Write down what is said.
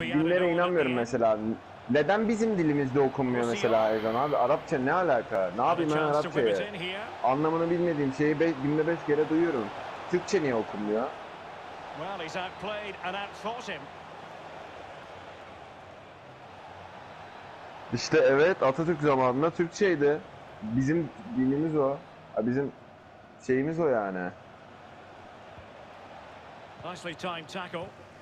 dinlere inanmıyorum mesela. Neden bizim dilimizde okunmuyor mesela Egan abi? Arapça ne alaka? Ne yapayım ben Arapçayı? Anlamını bilmediğim şeyi be, günde beş kere duyuyorum. Türkçe niye okunmuyor? Well, he's outplayed and him. İşte evet Atatürk zamanında Türkçeydi. Bizim dinimiz o. Ha, Bizim şeyimiz o yani. Nicely timed tackle.